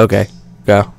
Okay, go.